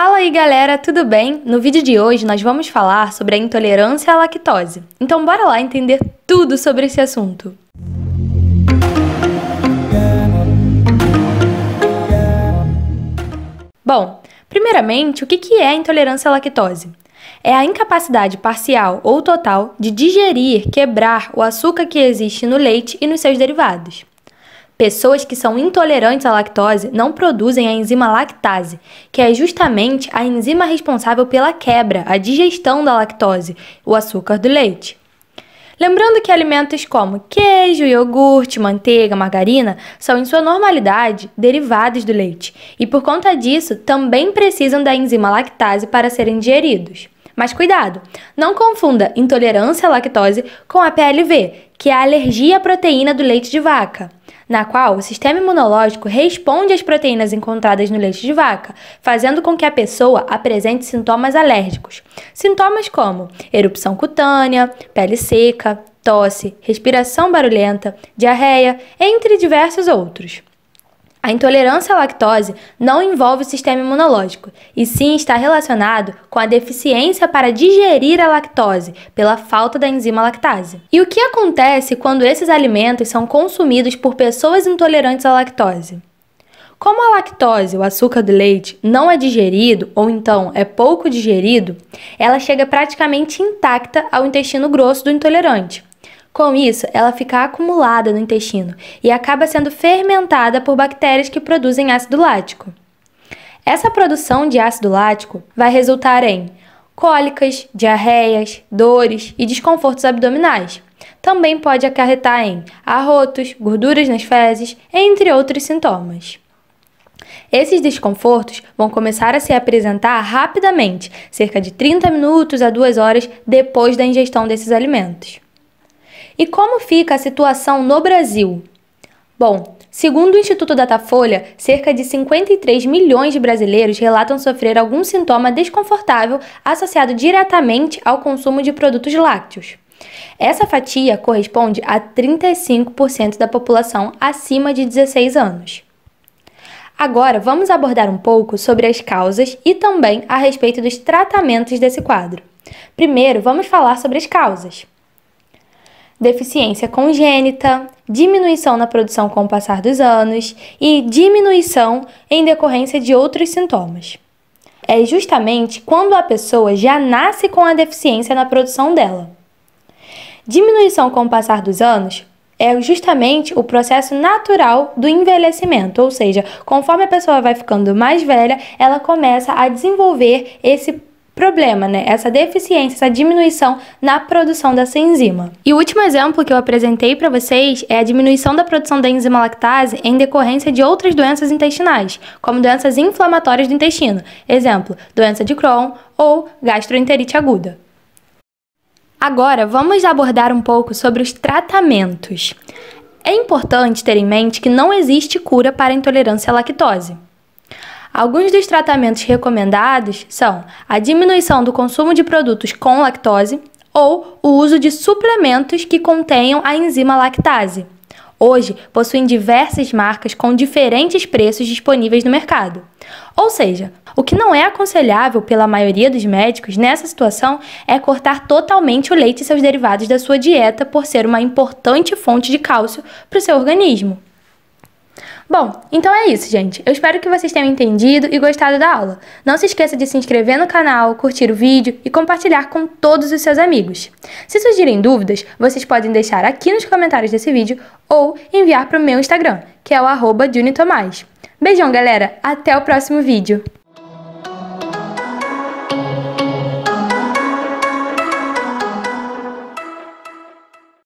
Fala aí galera, tudo bem? No vídeo de hoje nós vamos falar sobre a intolerância à lactose. Então bora lá entender tudo sobre esse assunto. Bom, primeiramente, o que é a intolerância à lactose? É a incapacidade parcial ou total de digerir, quebrar o açúcar que existe no leite e nos seus derivados. Pessoas que são intolerantes à lactose não produzem a enzima lactase, que é justamente a enzima responsável pela quebra, a digestão da lactose, o açúcar do leite. Lembrando que alimentos como queijo, iogurte, manteiga, margarina são, em sua normalidade, derivados do leite e, por conta disso, também precisam da enzima lactase para serem digeridos. Mas cuidado, não confunda intolerância à lactose com a PLV, que é a alergia à proteína do leite de vaca na qual o sistema imunológico responde às proteínas encontradas no leite de vaca, fazendo com que a pessoa apresente sintomas alérgicos. Sintomas como erupção cutânea, pele seca, tosse, respiração barulhenta, diarreia, entre diversos outros. A intolerância à lactose não envolve o sistema imunológico, e sim está relacionado com a deficiência para digerir a lactose, pela falta da enzima lactase. E o que acontece quando esses alimentos são consumidos por pessoas intolerantes à lactose? Como a lactose, o açúcar do leite, não é digerido ou então é pouco digerido, ela chega praticamente intacta ao intestino grosso do intolerante. Com isso, ela fica acumulada no intestino e acaba sendo fermentada por bactérias que produzem ácido lático. Essa produção de ácido lático vai resultar em cólicas, diarreias, dores e desconfortos abdominais. Também pode acarretar em arrotos, gorduras nas fezes, entre outros sintomas. Esses desconfortos vão começar a se apresentar rapidamente, cerca de 30 minutos a 2 horas depois da ingestão desses alimentos. E como fica a situação no Brasil? Bom, segundo o Instituto Datafolha, cerca de 53 milhões de brasileiros relatam sofrer algum sintoma desconfortável associado diretamente ao consumo de produtos lácteos. Essa fatia corresponde a 35% da população acima de 16 anos. Agora vamos abordar um pouco sobre as causas e também a respeito dos tratamentos desse quadro. Primeiro, vamos falar sobre as causas deficiência congênita, diminuição na produção com o passar dos anos e diminuição em decorrência de outros sintomas. É justamente quando a pessoa já nasce com a deficiência na produção dela. Diminuição com o passar dos anos é justamente o processo natural do envelhecimento, ou seja, conforme a pessoa vai ficando mais velha, ela começa a desenvolver esse problema, né? Essa deficiência, essa diminuição na produção dessa enzima. E o último exemplo que eu apresentei para vocês é a diminuição da produção da enzima lactase em decorrência de outras doenças intestinais, como doenças inflamatórias do intestino, exemplo, doença de Crohn ou gastroenterite aguda. Agora, vamos abordar um pouco sobre os tratamentos. É importante ter em mente que não existe cura para intolerância à lactose. Alguns dos tratamentos recomendados são a diminuição do consumo de produtos com lactose ou o uso de suplementos que contenham a enzima lactase. Hoje, possuem diversas marcas com diferentes preços disponíveis no mercado. Ou seja, o que não é aconselhável pela maioria dos médicos nessa situação é cortar totalmente o leite e seus derivados da sua dieta por ser uma importante fonte de cálcio para o seu organismo. Bom, então é isso, gente. Eu espero que vocês tenham entendido e gostado da aula. Não se esqueça de se inscrever no canal, curtir o vídeo e compartilhar com todos os seus amigos. Se surgirem dúvidas, vocês podem deixar aqui nos comentários desse vídeo ou enviar para o meu Instagram, que é o arroba Beijão, galera! Até o próximo vídeo!